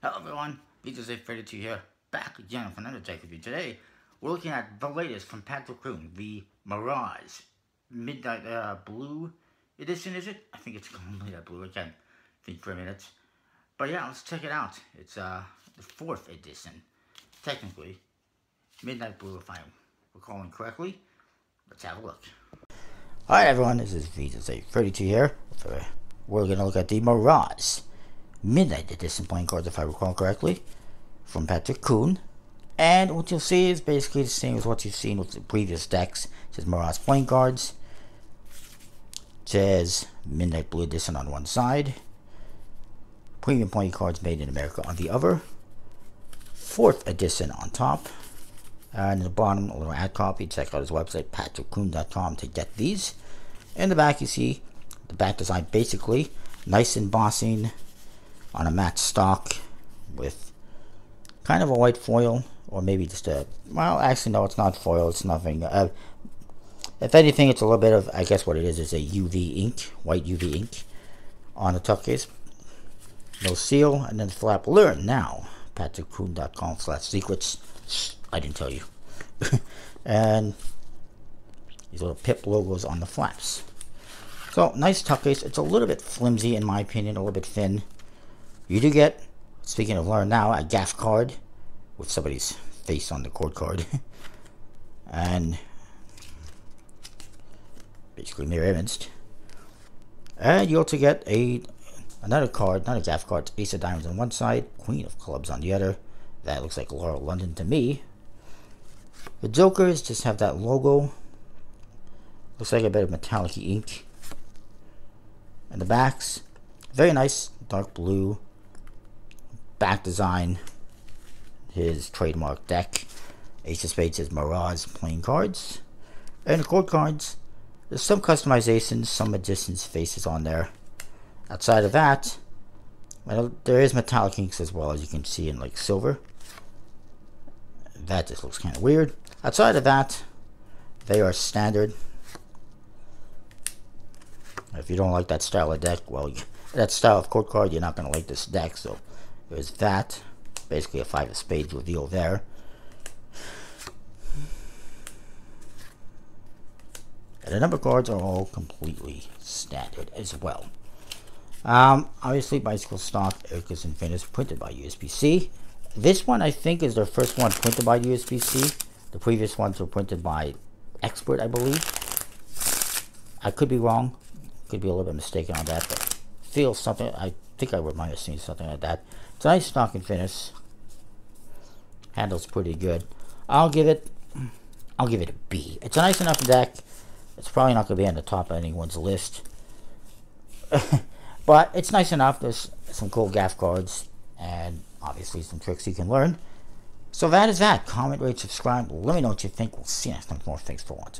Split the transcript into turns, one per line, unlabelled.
Hello everyone, Beatles 832 here, back again with another take you. Today, we're looking at the latest from Patrick Kun, the Mirage Midnight uh, Blue edition, is it? I think it's called Midnight Blue, I think for a minute. But yeah, let's check it out. It's uh, the fourth edition, technically. Midnight Blue, if I'm recalling correctly. Let's have a look. Hi everyone, this is Beatles 832 here. We're going to look at the Mirage Midnight Edition playing cards, if I recall correctly, from Patrick Kun. And what you'll see is basically the same as what you've seen with the previous decks. It says Mirage playing cards. It says Midnight Blue Edition on one side. Premium playing cards made in America on the other. Fourth edition on top. And in the bottom, a little ad copy. Check out his website, patrickkun.com, to get these. In the back, you see the back design basically nice embossing on a matte stock with kind of a white foil or maybe just a well actually no it's not foil it's nothing. Uh, if anything it's a little bit of I guess what it is is a UV ink white UV ink on the tuck case no seal and then flap. Learn now patrickkun.com slash secrets. I didn't tell you. And these little pip logos on the flaps. So nice tuck case it's a little bit flimsy in my opinion a little bit thin you do get, speaking of learn now, a gaff card with somebody's face on the court card. and basically mirror imaged. And you also get a another card, not a gaff card, Ace of Diamonds on one side, Queen of Clubs on the other. That looks like Laura London to me. The Jokers just have that logo. Looks like a bit of metallic ink. And the backs, very nice, dark blue back design, his trademark deck. Ace of Spades is Mirage playing cards. And court cards, there's some customizations, some additions, faces on there. Outside of that, well, there is metallic inks as well, as you can see in like silver. That just looks kind of weird. Outside of that, they are standard. If you don't like that style of deck, well, that style of court card, you're not going to like this deck, so there's that. Basically a five of spades reveal there. And the number cards are all completely standard as well. Um, obviously, Bicycle Stock, air cushion finish, printed by USPC. This one, I think, is their first one printed by USPC. The previous ones were printed by Expert, I believe. I could be wrong. Could be a little bit mistaken on that, but feels something. I think I might have seen something like that. It's a nice stock and finish. Handles pretty good. I'll give it. I'll give it a B. It's a nice enough deck. It's probably not going to be on the top of anyone's list. but it's nice enough. There's some cool gaff cards and obviously some tricks you can learn. So that is that. Comment, rate, subscribe. Let me know what you think. We'll see you next time. More thanks for watching.